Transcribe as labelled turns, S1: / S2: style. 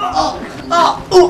S1: 아, 아, 어. 어, 어.